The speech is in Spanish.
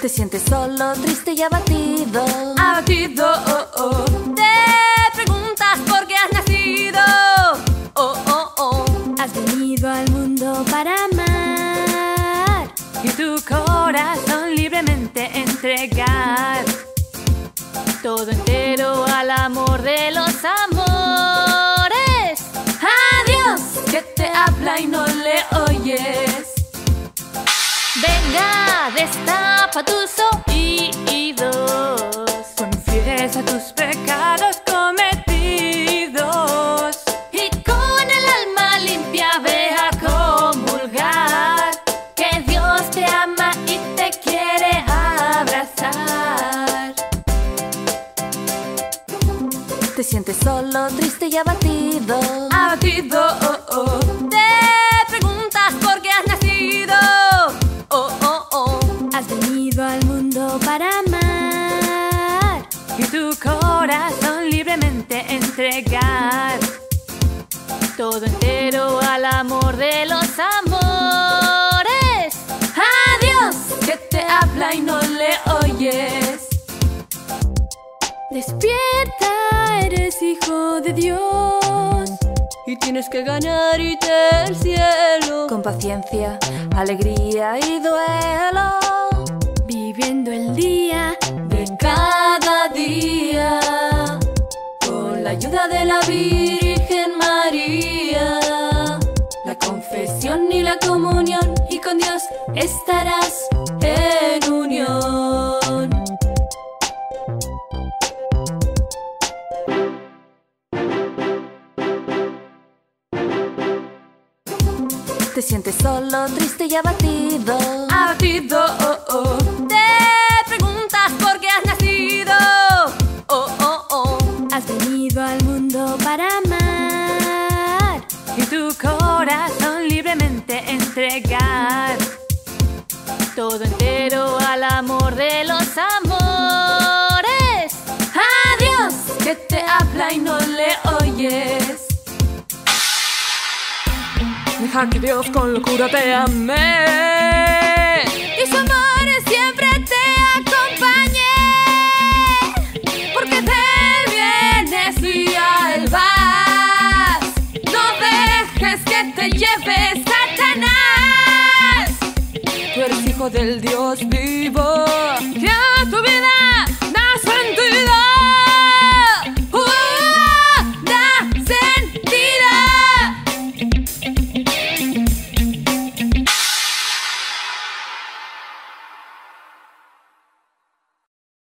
Te sientes solo, triste y abatido. Abatido, oh, oh. Te preguntas por qué has nacido. Oh, oh, oh. Has venido al mundo para amar. Y tu corazón libremente entregar. Todo entero al amor de los amores. Adiós, que te habla y no le oyes. Venga, destapa tus oídos. Confiesa tus pecados cometidos. Y con el alma limpia ve a comulgar. Que Dios te ama y te quiere abrazar. Te sientes solo, triste y abatido. Abatido, oh, oh. Corazón libremente entregar. Todo entero al amor de los amores. Adiós, que te habla y no le oyes. Despierta, eres hijo de Dios. Y tienes que ganar el cielo. Con paciencia, alegría y duelo. De la Virgen María. La confesión y la comunión. Y con Dios estarás en unión. Te sientes solo, triste y abatido. Abatido, oh, oh. Y tu corazón libremente entregar. Todo entero al amor de los amores. Adiós, que te habla y no le oyes. Deja que Dios con locura te ame. hijo del Dios vivo.